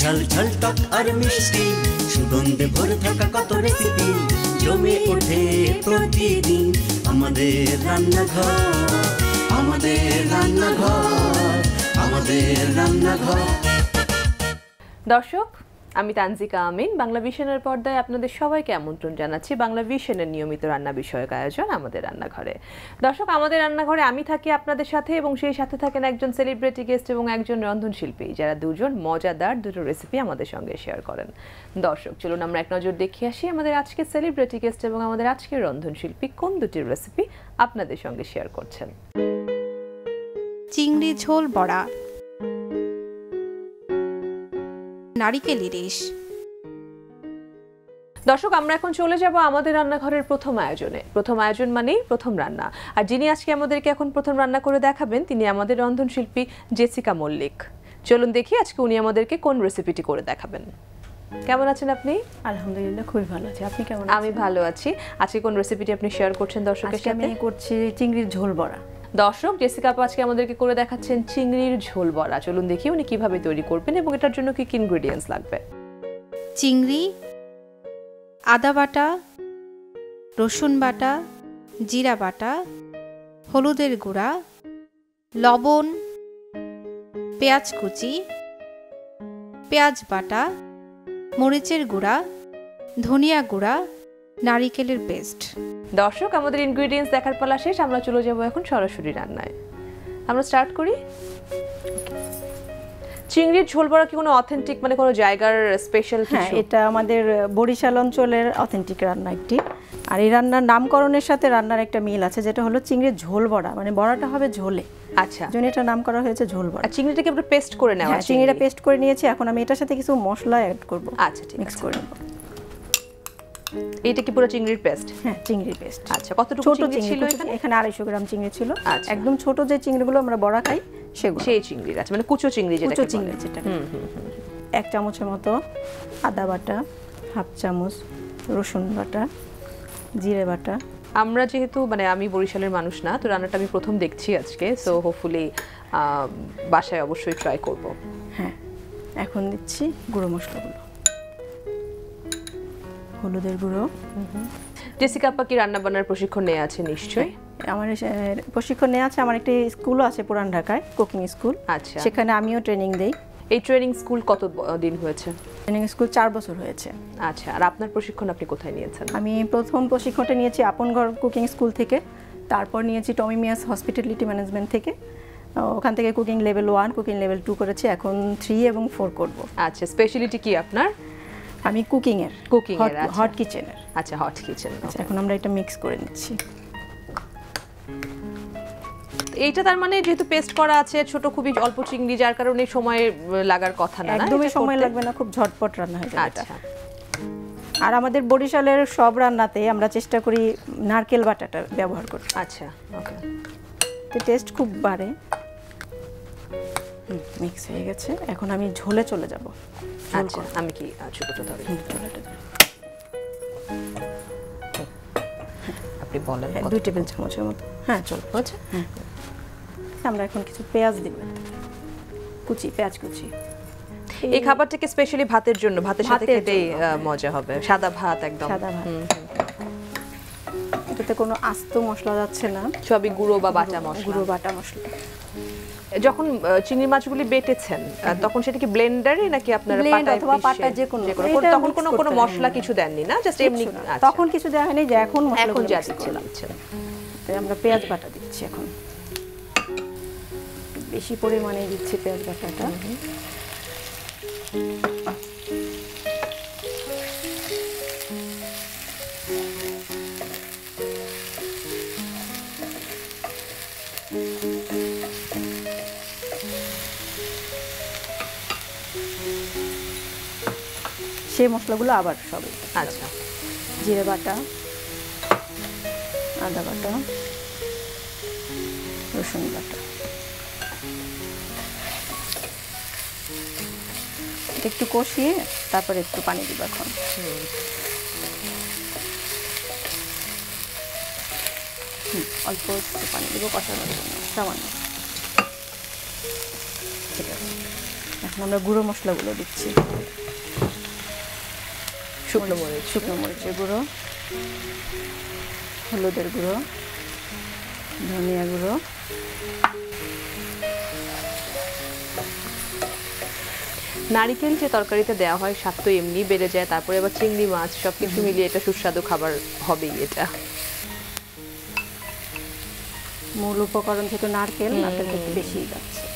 ঝাল ঝাল টক আর মিষ্টি, সুগন্ধে ভরে থাকা কত রেসিপি জমে ওঠে প্রতিদিন আমাদের রান্নাঘর আমাদের রান্নাঘর আমাদের রান্নাঘর। দর্শক আমি তানজিকা আমিন। বাংলা ভিশনের পর্দায় আপনাদের সবাইকে আমন্ত্রণ জানাচ্ছি। বাংলা ভিশনের নিয়মিত রান্না বিষয়ক আয়োজন আমাদের রান্নাঘরে। দর্শক, আমাদের রান্নাঘরে আমি থাকি আপনাদের সাথে এবং সেই সাথে থাকেন একজন সেলিব্রিটি গেস্ট এবং একজন রন্ধনশিল্পী। যারা দুজন মজাদার দুটো রেসিপি আমাদের সঙ্গে শেয়ার করেন। দর্শক, চলুন আমরা এক নজর দেখে আসি আমাদের আজকে সেলিব্রিটি গেস্ট এবং আমাদের আজকের রন্ধনশিল্পী কোন দুটি রেসিপি আপনাদের সঙ্গে শেয়ার করছেন। চিংড়ি ঝোল বড়া। নারিকেল ইলিশ দর্শক আমরা এখন চলে যাব আমাদের রান্নাঘরের প্রথম আয়োজনে। প্রথম আয়োজন মানেই প্রথম রান্না। আর যিনি আজকে আমাদেরকে এখন প্রথম রান্না করে দেখাবেন তিনি আমাদের রন্ধনশিল্পী জেসিকা মল্লিক। চলুন দেখি আজকে উনি আমাদেরকে কোন রেসিপিটি করে দেখাবেন। কেমন আছেন আপনি? আলহামদুলিল্লাহ খুবই ভালো আছি। আপনি কেমন আমি ভালো আছি। আজকে কোন রেসিপিটি আপনি শেয়ার করছেন দর্শকের সাথে আমি করছি চিংড়ির ঝোল বড়া। দর্শক, জেসিকা আজকে আমাদেরকে করে দেখাচ্ছেন চিংড়ির ঝোল বড়া। চলুন দেখি উনি কীভাবে তৈরি করবেন এবং এটার জন্য কি কি ইনগ্রেডিয়েন্টস লাগবে। চিংড়ি, আদা বাটা, রসুন বাটা, জিরা বাটা, হলুদের গুঁড়া, লবণ, পেঁয়াজ কুচি, পেঁয়াজ বাটা, মরিচের গুঁড়া, ধনিয়া গুঁড়া নারিকেলের পেস্ট। দর্শক আমাদের ইনগ্রেডিয়েন্টস দেখার পালা শেষ। আমরা চলে যাব এখন সরাসরি রান্নায়। আমরা স্টার্ট করি। চিংড়ির ঝোল বড়া কি কোনো অথেন্টিক মানে কোনো জায়গার স্পেশাল হ্যাঁ কিছু? এটা আমাদের বরিশাল অঞ্চলের অথেন্টিক রান্না একটি। আর এই রান্নার নামকরণের সাথে রান্নার একটা মিল আছে যেটা হলো চিংড়ির ঝোল বড়া। মানে বড়াটা হবে ঝোলে। আচ্ছা। জন্য এটা নাম করা হয়েছে ঝোল বড়া। চিংড়িটাকে একটু পেস্ট করে নেওয়া হ্যাঁ চিংড়িটা পেস্ট করে নিয়েছি। এখন আমি এটার সাথে কিছু মশলা অ্যাড করব। আচ্ছা ঠিক মিক্স করে নেব। এটা কি পুরো চিংড়ির পেস্ট? হ্যাঁ চিংড়ির পেস্ট। আচ্ছা কতটুকু ছোট চিংড়ি ছিল এখানে? এখানে আড়াইশো গ্রাম চিংড়ি ছিল। আচ্ছা। একদম ছোট যে চিংড়িগুলো আমরা বড়া খাই সেগুলো। সেই চিংড়ি আছে মানে কুচো চিংড়ি যেটা কুচো চিংড়ি যেটা হুম হুম হুম। এক চামচের মতো আদা বাটা হাফ চামচ রসুন বাটা জিরে বাটা। আমরা যেহেতু মানে আমি বরিশালের মানুষ না তো রান্নাটা আমি প্রথম দেখছি আজকে সো হোপফুলি বাসায় অবশ্যই ট্রাই করব। হ্যাঁ এখন দিচ্ছি গুঁড়ো মশলাগুলো। হলুদের গুঁড়ো। জেসিকা আপা কি রান্না বান্নার প্রশিক্ষণ নিয়ে আছে? নিশ্চয়ই। আমার প্রশিক্ষণ নেওয়া আছে। আমার একটি স্কুলও আছে পুরান ঢাকায় কুকিং স্কুল। আচ্ছা। সেখানে আমিও ট্রেনিং দেই। এই ট্রেনিং স্কুল কত দিন হয়েছে? ট্রেনিং স্কুল চার বছর হয়েছে। আচ্ছা আর আপনার প্রশিক্ষণ আপনি কোথায় নিয়েছেন? আমি প্রথম প্রশিক্ষণটা নিয়েছি আপনঘর কুকিং স্কুল থেকে। তারপর নিয়েছি টমি মিয়াস হসপিটালিটি ম্যানেজমেন্ট থেকে। ওখান থেকে cooking level one cooking level two করেছি। এখন থ্রি এবং ফোর করব। আচ্ছা স্পেশালিটি কি আপনার? আমি Cooking এর, আচ্ছা। হট কিচেনের আচ্ছা হট কিচেন আচ্ছা এখন আমরা এটা মিক্স করে নিচ্ছি। এইটা তার মানে যেহেতু পেস্ট করা আছে ছোট খুবই অল্প চিংড়ি যার কারণে সময় লাগার কথা না একদমই সময় লাগবে না খুব ঝটপট রান্না হয়ে যাবে আচ্ছা। আর আমাদের বরিশালের সব রান্নাতে আমরা চেষ্টা করি নারকেল বাটাটা ব্যবহার করতে আচ্ছা ওকে তো টেস্ট খুব বাড়ে। মিক্স হয়ে গেছে। এখন আমি ঝোলে চলে যাব। আচ্ছা আমি কি আপনি বলেন হ্যাঁ, দুই টেবিল চামচের মতো। হ্যাঁ চলো হচ্ছে আমরা এখন কিছু পেঁয়াজ দিব। কুচি পেঁয়াজ কুচি। এই খাবারটাকে স্পেশালি ভাতের জন্য ভাতের সাথে খেতেই মজা হবে। সাদা ভাত একদম। সাদা ভাত। এটাতে কোনো আস্ত মশলা যাচ্ছে না। সবই গুঁড়ো বা বাটা মশলা। গুঁড়ো বাটা মশলা। যখন চিংড়ি মাছগুলি বেটেছেন তখন সেটা কি ব্লেন্ডারে নাকি আপনারা পাটায় অথবা? পাটায় যেকোনো। যেকোনো। তখন কোনো কোনো মশলা। কিছু দেননি না জাস্ট এমনি। আচ্ছা। তখন কিছু দেওয়া হয়নি যে এখন মশলা এখন যা দিচ্ছি দিচ্ছেন। তাই আমরা পেঁয়াজ বাটা দিচ্ছি এখন বেশি পরিমাণে দিচ্ছি পেঁয়াজ বাটাটা সেই মশলাগুলো আবার সব আচ্ছা। জিরে বাটা আদা বাটা রসুন বাটা। একটু কষিয়ে তারপরে একটু পানি দিব এখন। অল্প একটু পানি দিব কষানোর জন্য সামান্য। ঠিক আছে এখন আমরা গুঁড়ো মশলাগুলো দিচ্ছি। শুকনো মরিচ শুকনো মরিচের গুঁড়ো হলুদের গুঁড়ো ধনিয়া গুঁড়ো নারিকেল যে তরকারিতে দেওয়া হয় স্বাদ তো এমনি বেড়ে যায় তারপরে আবার চিংড়ি মাছ সব কিছু মিলিয়ে এটা সুস্বাদু খাবার হবেই এটা। মূল উপকরণ থেকে নারকেল নারকেলটা একটু বেশি যাচ্ছে।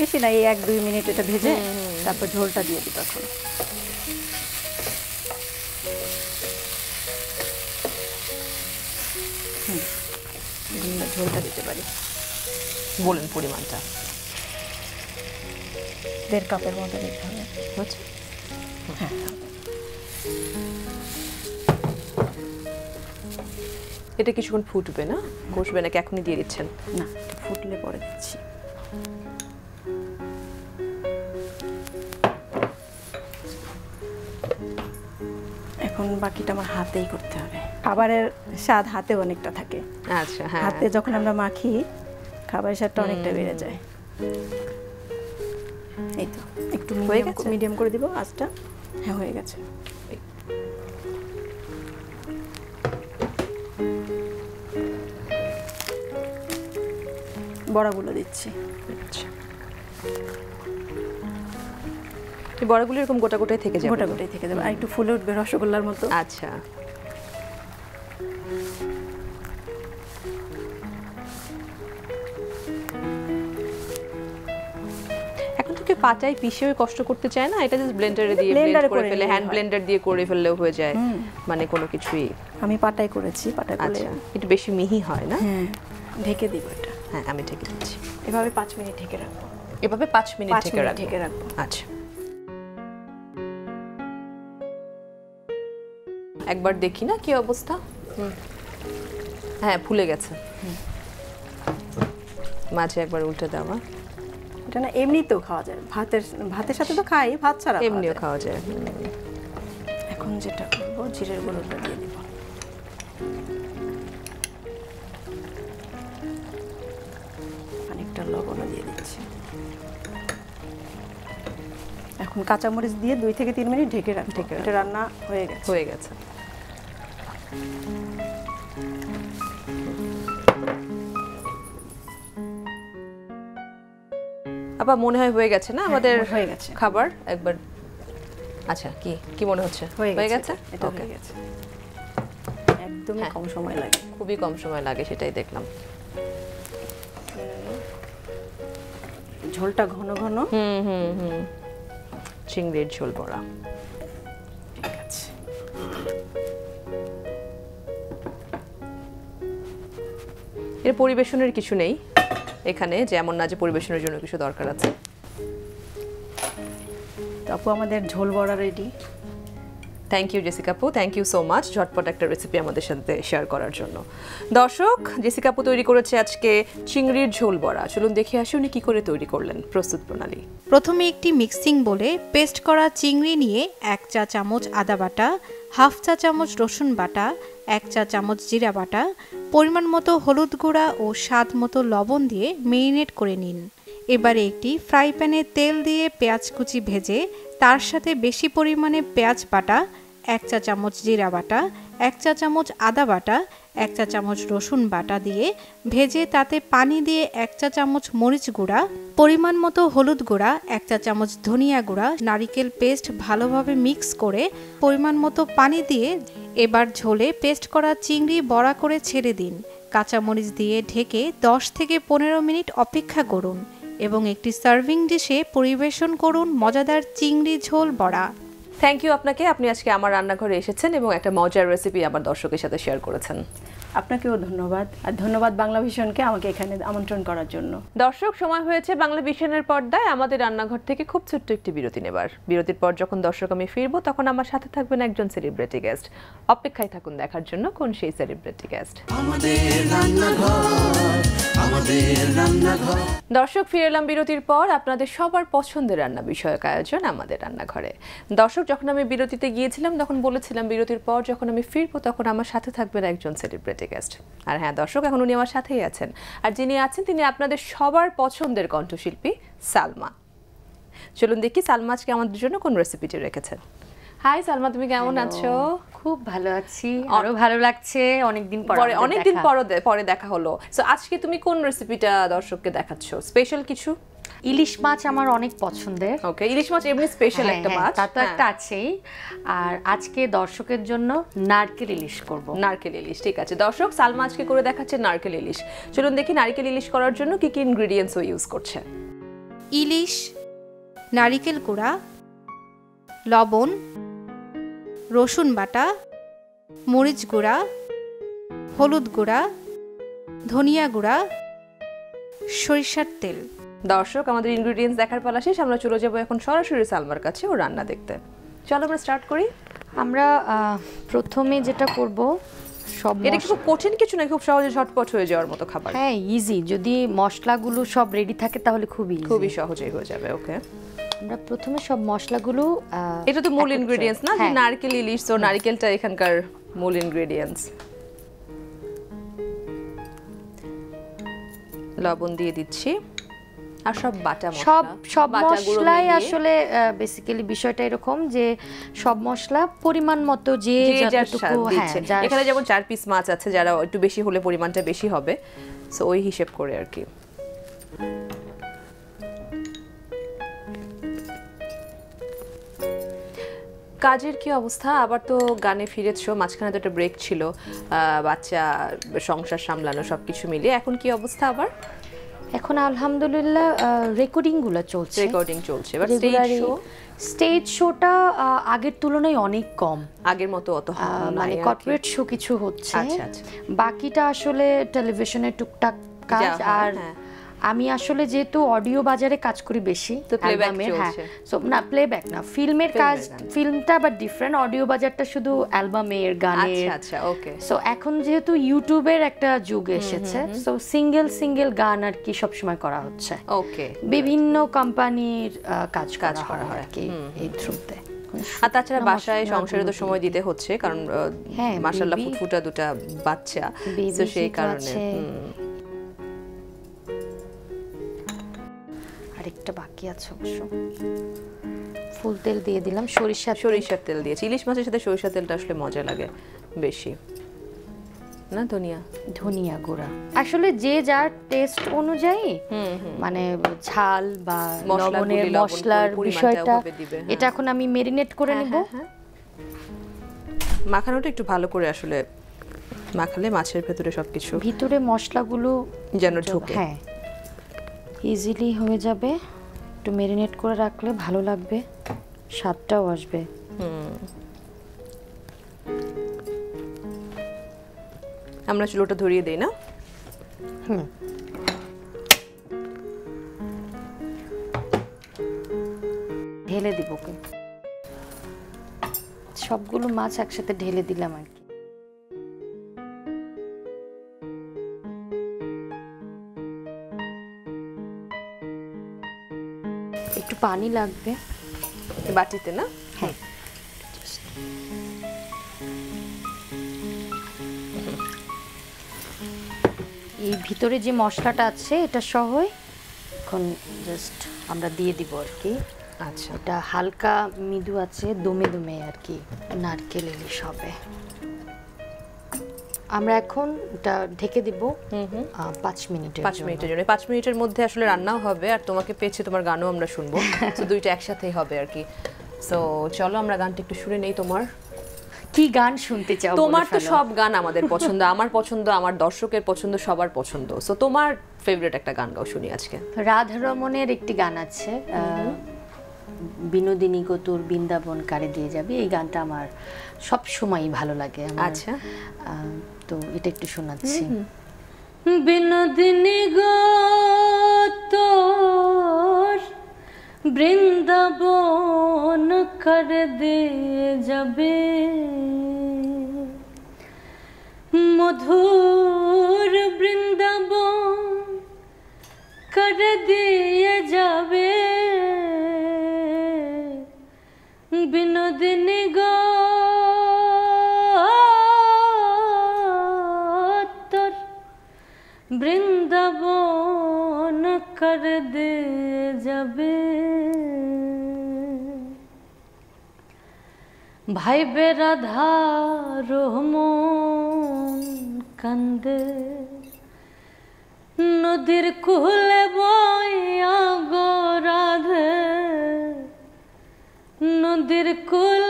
বেশি না এই এক দুই মিনিট এটা ভেজে তারপর ঝোলটা দিয়ে দিই তখন। ঝোলটা দিতে পারি। বলেন পরিমাণটা। দেড় কাপের মতো দিতে হবে। হচ্ছে? হ্যাঁ। এটা কিছুক্ষণ ফুটবে না? কষবে নাকি এখনই দিয়ে দিচ্ছেন? না ফুটলে পরে দিচ্ছি। বাকিটা আমার হাতেই করতে হবে। খাবারের স্বাদ হাতে অনেকটা থাকে। আচ্ছা হ্যাঁ। হাতে যখন আমরা মাখি খাবারের স্বাদটা অনেকটা বেড়ে যায়। এই তো একটু হয়ে মিডিয়াম গেছে? মিডিয়াম করে দিব আঁচটা। হ্যাঁ হয়ে গেছে। বড়াগুলো দিচ্ছি। আচ্ছা। বড়াগুলো এরকম গোটা গোটাই থেকে যাবে। গোটা গোটাই থেকে যাবে। আর একটু ফুলে উঠবে রসগোল্লার মতো। আচ্ছা। পাটায় পিষেও কষ্ট করতে চায় না এটা জাস্ট ব্লেন্ডারে দিয়ে ব্লেন্ড করে করে ফেলে হ্যান্ড ব্লেন্ডার দিয়ে করে ফেললেও হয়ে যায়। মানে কোনো কিছুই। আমি পাটাই করেছি পাটাই করলে আচ্ছা। একটু বেশি মিহি হয় না? হ্যাঁ। ঢেকে দিব এটা। হ্যাঁ আমি ঢেকে দিচ্ছি। এভাবে পাঁচ মিনিট ঢেকে রাখব। এভাবে পাঁচ মিনিট ঢেকে রাখব। আচ্ছা। একবার দেখি না কি অবস্থা। হ্যাঁ ফুলে গেছে। মাঝে একবার উল্টে দেওয়া এটা না এমনিতেও খাওয়া যায়। ভাতের ভাতের সাথে তো খাই ভাত ছাড়া এমনিও খাওয়া যায় এখন যেটা করব জিরের গুঁড়োটা দিয়ে দিব। খানিকটা লবণও দিয়ে দিচ্ছি। এখন কাঁচামরিচ দিয়ে দুই থেকে তিন মিনিট ঢেকে রাখ ঢেকে এটা রান্না হয়ে গেছে। হয়ে গেছে। আবার মনে হয় হয়ে গেছে না আমাদের হয়ে গেছে। খাবার? একবার। আচ্ছা কি? কি মনে হচ্ছে? হয়ে গেছে এটা হয়ে গেছে। একদমই হ্যাঁ। কম সময় লাগে। খুবই কম সময় লাগে সেটাই দেখলাম। ঝোলটা ঘন ঘন। হুম হুম হুম। চিংড়ির ঝোল বড়া। ঠিক আছে। এর পরিবেশনের কিছু নেই। এখানে যেমন না যে পরিবেশনের জন্য কিছু দরকার আছে। আপু আমাদের ঝোল বড়া রেডি থ্যাংক ইউ জেসিকাপু থ্যাংক ইউ সো মাচ ঝটপট একটা রেসিপি আমাদের সাথে শেয়ার করার জন্য। দর্শক জেসিকাপু তৈরি করেছে আজকে চিংড়ির ঝোল বড়া। চলুন দেখে আসি উনি কী করে তৈরি করলেন প্রস্তুত প্রণালী। প্রথমে একটি মিক্সিং বলে পেস্ট করা চিংড়ি নিয়ে এক চা চামচ আদা বাটা হাফ চা চামচ রসুন বাটা, এক চা চামচ জিরা বাটা, পরিমাণ মতো হলুদ গুঁড়া ও স্বাদ মতো লবণ দিয়ে মেরিনেট করে নিন। এবারে একটি ফ্রাই প্যানে তেল দিয়ে পেঁয়াজ কুচি ভেজে তার সাথে বেশি পরিমাণে পেঁয়াজ বাটা, এক চা চামচ জিরা বাটা, এক চা চামচ আদা বাটা এক চা চামচ রসুন বাটা দিয়ে ভেজে তাতে পানি দিয়ে এক চা চামচ মরিচ গুঁড়া, পরিমাণ মতো হলুদ গুঁড়া, এক চা চামচ ধনিয়া গুঁড়া, নারিকেল পেস্ট ভালোভাবে মিক্স করে পরিমাণ মতো পানি দিয়ে এবার ঝোলে পেস্ট করা চিংড়ি বড়া করে ছেড়ে দিন। কাঁচামরিচ দিয়ে ঢেকে 10 থেকে পনেরো মিনিট অপেক্ষা করুন এবং একটি সার্ভিং ডিশে পরিবেশন করুন মজাদার চিংড়ি ঝোল বড়া। থ্যাংক ইউ আপনাকে। আপনি আজকে আমার রান্নাঘরে এসেছেন এবং একটা মজার রেসিপি আমার দর্শকের সাথে শেয়ার করেছেন। আপনাকেও ধন্যবাদ। আর ধন্যবাদ বাংলা ভিশনকে আমাকে এখানে আমন্ত্রণ করার জন্য। দর্শক সময় হয়েছে বাংলা ভিশনের পর্দায়। আমাদের রান্নাঘর থেকে খুব ছোট্ট একটি বিরতি নেবার। বিরতির পর যখন দর্শক আমি ফিরবো তখন আমার সাথে থাকবেন একজন সেলিব্রিটি গেস্ট অপেক্ষায় থাকুন দেখার জন্য কোন সেই সেলিব্রিটি গেস্ট আমাদের রান্নাঘর। দর্শক, ফিরে এলাম বিরতির পর। আপনাদের সবার পছন্দের রান্না বিষয়ক আয়োজন আমাদের রান্নাঘরে। দর্শক, যখন আমি বিরতিতে গিয়েছিলাম, তখন বলেছিলাম বিরতির পর যখন আমি ফিরবো, তখন আমার সাথে থাকবেন একজন সেলিব্রিটি গেস্ট আর হ্যাঁ দর্শক, এখন উনি আমার সাথেই আছেন। আর যিনি আছেন, তিনি আপনাদের সবার পছন্দের কণ্ঠশিল্পী সালমা। চলুন দেখি সালমা আজকে আমাদের জন্য কোন রেসিপিটি রেখেছেন। হাই সালমা তুমি কেমন আছো? খুব ভালো আছি। আরও ভালো লাগছে অনেকদিন পর অনেকদিন। পরে পরে দেখা হলো। সো আজকে তুমি কোন রেসিপিটা দর্শককে দেখাচ্ছ? স্পেশাল কিছু? ইলিশ মাছ আমার অনেক পছন্দের। ওকে ইলিশ মাছ এমনি স্পেশাল হ্যাঁ, একটা হ্যাঁ, মাছ। তা তো হ্যাঁ। একটা আছেই। আর আজকে দর্শকের জন্য নারকেল ইলিশ করব। নারকেল ইলিশ ঠিক আছে। দর্শক সালমা আজকে করে দেখাচ্ছে নারকেল ইলিশ। চলুন দেখি নারকেল ইলিশ করার জন্য কি কি ইনগ্রেডিয়েন্টস ও ইউজ করছে। ইলিশ নারিকেল গুঁড়া লবণ রসুন বাটা মরিচ গুঁড়া হলুদ গুঁড়া ধনিয়া গুঁড়া সরিষার তেল। দর্শক আমাদের ইনগ্রেডিয়েন্টস দেখার পালা শেষ। আমরা চলে যাব এখন সরাসরি সালমার কাছে ও রান্না দেখতে। চলো আমরা স্টার্ট করি। আমরা প্রথমে যেটা করব সব এটা খুব কঠিন কিছু না খুব সহজে ঝটপট হয়ে যাওয়ার মতো খাবার? হ্যাঁ ইজি যদি মশলাগুলো সব রেডি থাকে তাহলে খুবই খুবই সহজেই হয়ে যাবে ওকে আমরা প্রথমে সব মশলাগুলো এটা তো মূল ইনগ্রেডিয়েন্টস না? যে হ্যাঁ। নারকেল ইলিশ তো নারকেলটা এখানকার মূল ইনগ্রেডিয়েন্টস লবণ দিয়ে দিচ্ছি। আর সব বাটা মশলা। সব সব মশলাই আসলে বেসিক্যালি বিষয়টা এরকম যে সব মশলা পরিমাণ মতো যে যতটুকু হ্যাঁ এখানে যেমন চার পিস মাছ আছে যারা একটু বেশি হলে পরিমাণটা বেশি হবে। সো ওই হিসেব করে আর কি। কাজের কি অবস্থা? আবার তো গানে ফিরেছো মাঝখানে তো একটা ব্রেক ছিল বাচ্চা সংসার সামলানো সবকিছু মিলিয়ে। এখন কি অবস্থা আবার? এখন আলহামদুলিল্লাহ রেকর্ডিংগুলো চলছে। রেকর্ডিং চলছে। এবার স্টেজ শো স্টেজ শোটা আগের তুলনায় অনেক কম। আগের মতো অত মানে কর্পোরেট শো কিছু হচ্ছে। আচ্ছা, আচ্ছা। বাকিটা আসলে টেলিভিশনে টুকটাক কাজ আর হ্যাঁ। আমি আসলে যেহেতু অডিও বাজারে কাজ করি বেশি তো অ্যালবামের, হ্যাঁ। So, না প্লেব্যাক না ফিল্মের কাজ। ফিল্মটা আবার ডিফারেন্ট অডিও বাজারটা শুধু অ্যালবামের গানের। আচ্ছা আচ্ছা ওকে সো এখন যেহেতু ইউটিউবের একটা যুগ এসেছে সো সিঙ্গেল সিঙ্গেল গান আর কি সবসময় করা হচ্ছে। ওকে বিভিন্ন কোম্পানির কাজ কাজ করা হয়। আর কি এই থ্রুতে আর তাছাড়া বাসায় সংসারে তো সময় দিতে হচ্ছে কারণ হ্যাঁ, মাসাল্লাহ ফুটফুটা দুটা বাচ্চা তো সেই কারণে আছে। বাকি আছে অবশ্য। ফুল তেল দিয়ে দিলাম সরিষা সরিষার তেল দিয়েছি। ইলিশ মাছের সাথে সরিষার তেলটা আসলে মজা লাগে বেশি। না ধনিয়া? ধনিয়া গুঁড়া। আসলে যে যার টেস্ট অনুযায়ী মানে ঝাল বা লবণের মশলার বিষয়টা হ্যাঁ। এটা এখন আমি মেরিনেট করে নেব। মাখানোটা একটু ভালো করে আসলে মাখালে মাছের ভেতরে সবকিছু ভিতরে মশলাগুলো যেন ঢুকে। হ্যাঁ ইজিলি হয়ে যাবে। একটু মেরিনেট করে রাখলে ভালো লাগবে স্বাদটাও আসবে। আমরা চুলোটা ধরিয়ে দেই না? ঢেলে দিব ওকে। সবগুলো মাছ একসাথে ঢেলে দিলাম আর কি। পানি লাগবে। বাটিতে না? হ্যাঁ। এই ভিতরে যে মশলাটা আছে এটা সহই এখন জাস্ট আমরা দিয়ে দিব আর কি। আচ্ছা। এটা হালকা মৃদু আছে দমে দমে আর কি নারকেল ইলিশ হবে আমরা এখন এটা ঢেকে দিব পাঁচ মিনিটের পাঁচ মিনিটের জন্য। পাঁচ মিনিটের মধ্যে আসলে রান্নাও হবে আর তোমাকে পেয়েছে তোমার গানও আমরা শুনব। তো দুইটা একসাথেই হবে আর কি। সো চলো আমরা গানটা একটু শুনে নেই তোমার। কি গান শুনতে চাও তোমার তো সব গান আমাদের পছন্দ আমার পছন্দ আমার দর্শকের পছন্দ সবার পছন্দ। সো তোমার ফেভারিট একটা গান গাও শুনি আজকে। রাধারমণের একটি গান আছে বিনোদিনী গো তোর বৃন্দাবন কারে দিয়ে যাবে। এই গানটা আমার সব সময়ই ভালো লাগে। আচ্ছা। তো, এটা একটু শোনাচ্ছি। বিনোদিনী গোর বৃন্দাবন কর দে যাবে। মধুর বৃন্দাবন কর দিয়ে যাবে। বিনোদিনী গো বৃন্দাবন কর দে যাবে। ভাই বে রাধা রোহমন কান্দে, নদীর কুহলে বয়া গো রাধে, নদীর কুল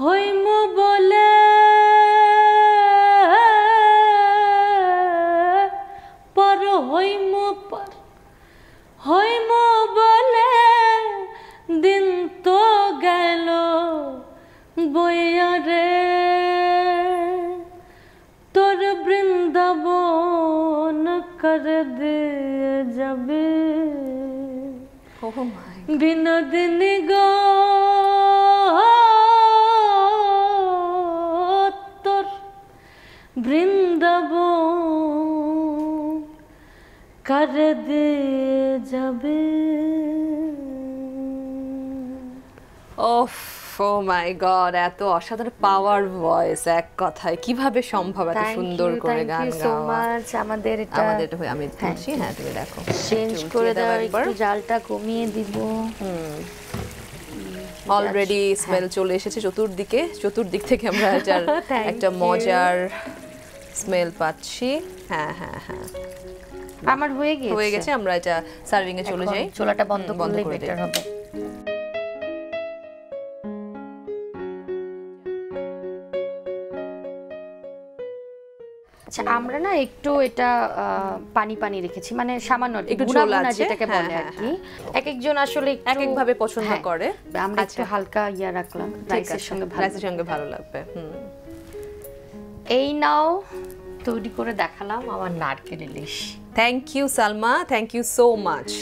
হইমু বলে পর ও মাই গড এত অসাধারণ পাওয়ার ভয়েস এক কথায়। কীভাবে সম্ভব এত সুন্দর করে গান গাওয়া? আমাদের এটা আমাদের এটা আমি হ্যাঁ তুমি দেখো। চেঞ্জ করে দাও একটু জালটা কমিয়ে দিব। অলরেডি স্মেল চলে এসেছে চতুর্দিকে। চতুর্দিক থেকে আমরা এটার একটা মজার স্মেল পাচ্ছি। হ্যাঁ হ্যাঁ হ্যাঁ। আমার হয়ে গেছে হয়ে গেছে আমরা এটা সার্ভিং এ চলে যাই। চুলাটা বন্ধ বন্ধ করে। বেটার হবে। আচ্ছা আমরা না একটু এটা পানি পানি রেখেছি মানে সামান্য একটু ঝোল যেটাকে হ্যাঁ, বলে আর হ্যাঁ, কি এক একজন আসলে একটু- এক একভাবে পছন্দ হ্যাঁ, করে। আমরা একটু আচ্ছা। হালকা ইয়া রাখলাম রাইসের সঙ্গে রাইসের সঙ্গে ভালো লাগবে হুম। এই নাও তৈরি করে দেখালাম আমার নারকেল ইলিশ। Thank you Salma. Thank you so much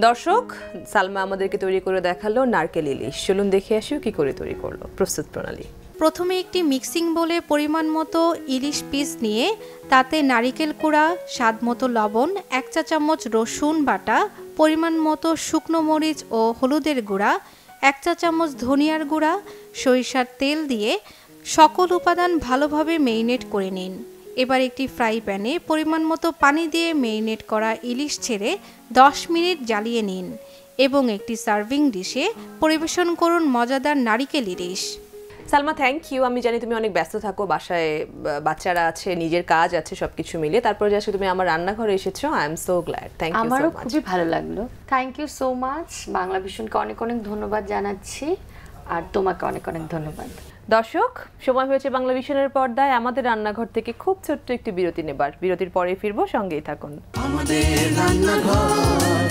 দর্শক সালমা আমাদেরকে তৈরি করে দেখাল নারকেল ইলিশ। চলুন দেখে আসিও কি করে তৈরি করল। প্রস্তুত প্রণালী। প্রথমে একটি মিক্সিং বলে পরিমাণ মতো ইলিশ পিস নিয়ে তাতে নারিকেল কুড়া, স্বাদ মতো লবণ, এক চা চামচ রসুন বাটা, পরিমাণ মতো শুকনো মরিচ ও হলুদের গুঁড়া, এক চা চামচ ধনিয়ার গুঁড়া, সরিষার তেল দিয়ে সকল উপাদান ভালোভাবে মেরিনেট করে নিন। এবার একটি ফ্রাই প্যানে পরিমাণ মতো পানি দিয়ে মেরিনেট করা ইলিশ ছেড়ে দশ মিনিট জ্বালিয়ে নিন এবং একটি সার্ভিং ডিশে পরিবেশন করুন মজাদার নারিকেল ইলিশ। সালমা থ্যাংক ইউ আমি জানি তুমি অনেক ব্যস্ত থাকো বাসায় বাচ্চারা আছে নিজের কাজ আছে সবকিছু মিলিয়ে। তারপরে যে তুমি আমার রান্নাঘরে এসেছ I am so glad thank you so আমারও মাচ খুবই ভালো লাগল। Thank you so much Bangla ভীষণকে অনেক অনেক ধন্যবাদ জানাচ্ছি। আর তোমাকে অনেক অনেক ধন্যবাদ। দর্শক সময় হয়েছে বাংলা ভিশনের পর্দায়। আমাদের রান্নাঘর থেকে খুব ছোট্ট একটি বিরতি নেবার। বিরতির পরে ফিরবো সঙ্গেই থাকুন। আমাদের রান্নাঘর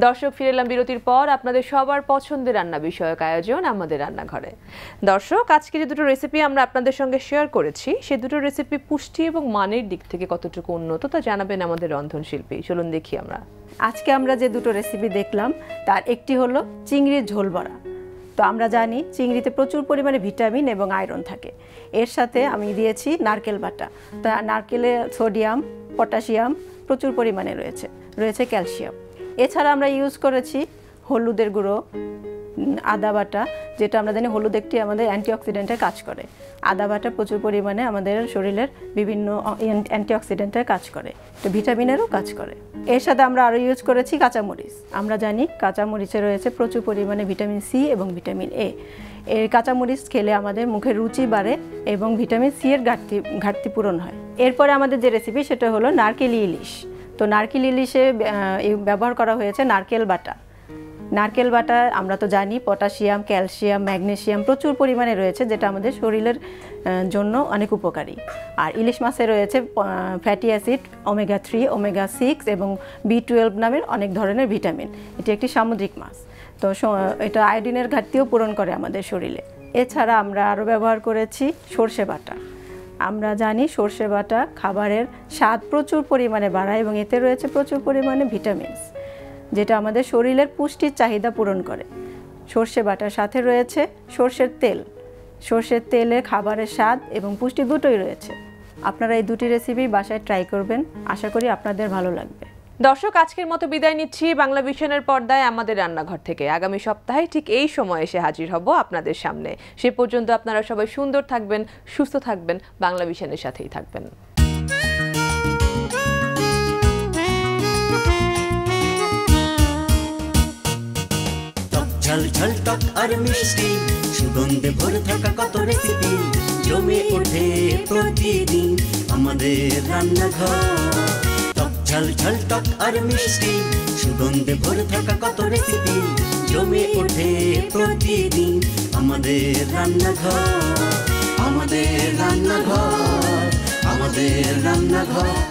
দর্শক, ফিরে এলাম বিরতির পর। আপনাদের সবার পছন্দের রান্না বিষয়ক আয়োজন আমাদের রান্নাঘরে। দর্শক, আজকে যে দুটো রেসিপি আমরা আপনাদের সঙ্গে শেয়ার করেছি, সে দুটো রেসিপি পুষ্টি এবং মানের দিক থেকে কতটুকু উন্নত তা জানাবেন আমাদের রন্ধনশিল্পী চলুন দেখি আমরা। আজকে আমরা যে দুটো রেসিপি দেখলাম, তার একটি হলো চিংড়ির ঝোল বড়া। তো আমরা জানি, চিংড়িতে প্রচুর পরিমাণে ভিটামিন এবং আয়রন থাকে। এর সাথে আমি দিয়েছি নারকেল বাটা। তা নারকেলে সোডিয়াম, পটাশিয়াম প্রচুর পরিমাণে রয়েছে। রয়েছে ক্যালসিয়াম। এছাড়া আমরা ইউজ করেছি হলুদের গুঁড়ো আদা বাটা, যেটা আমরা জানি হলুদ একটি আমাদের অ্যান্টিঅক্সিডেন্টের কাজ করে। আদা বাটা প্রচুর পরিমাণে আমাদের শরীরের বিভিন্ন অ্যান্টিঅক্সিডেন্টের কাজ করে। তো ভিটামিনেরও কাজ করে। এর সাথে আমরা আরও ইউজ করেছি কাঁচামরিচ। আমরা জানি কাঁচামরিচে রয়েছে প্রচুর পরিমাণে ভিটামিন সি এবং ভিটামিন এ এর কাঁচামরিচ খেলে আমাদের মুখের রুচি বাড়ে এবং ভিটামিন সি এর ঘাটতি ঘাটতি পূরণ হয়। এরপরে আমাদের যে রেসিপি সেটা হলো নারকেল ইলিশ। তো নারকেল ইলিশে ব্যবহার করা হয়েছে নারকেল বাটা। নারকেল বাটা আমরা তো জানি, পটাশিয়াম, ক্যালসিয়াম ম্যাগনেসিয়াম প্রচুর পরিমাণে রয়েছে, যেটা আমাদের শরীরের জন্য অনেক উপকারী। আর ইলিশ মাছে রয়েছে fatty acid omega three omega six এবং বি টুয়েলভ নামের অনেক ধরনের ভিটামিন এটি একটি সামুদ্রিক মাছ। তো এটা আয়োডিনের ঘাটতিও পূরণ করে আমাদের শরীরে। এছাড়া আমরা আরও ব্যবহার করেছি সর্ষে বাটা। আমরা জানি সর্ষে বাটা খাবারের স্বাদ প্রচুর পরিমাণে বাড়ায় এবং এতে রয়েছে প্রচুর পরিমাণে ভিটামিনস, যেটা আমাদের শরীরের পুষ্টির চাহিদা পূরণ করে। সর্ষে বাটার সাথে রয়েছে সর্ষের তেল। সর্ষের তেলে খাবারের স্বাদ এবং পুষ্টি দুটোই রয়েছে। আপনারা এই দুটি রেসিপি বাসায় ট্রাই করবেন। আশা করি আপনাদের ভালো লাগবে। দর্শক, আজকের মতো বিদায় নিচ্ছি। বাংলা ভিশনের পর্দায় আমাদের রান্নাঘর থেকে। আগামী সপ্তাহে ঠিক এই সময় এসে হাজির হব আপনাদের সামনে। সে পর্যন্ত আপনারা সবাই সুন্দর থাকবেন, সুস্থ থাকবেন, বাংলা ভিশনের সাথেই থাকবেন। ঝাল ঝাল, টক আর মিষ্টি, সুগন্ধে ভরে থাকা কত রেসিপি জমে ওঠে প্রতিদিন আমাদের রান্নাঘর। ঝাল ঝাল টক আর মিষ্টি, সুগন্ধে ভরে থাকা কত রেসিপি জমে ওঠে প্রতিদিন আমাদের রান্নাঘর আমাদের রান্নাঘর আমাদের রান্নাঘর।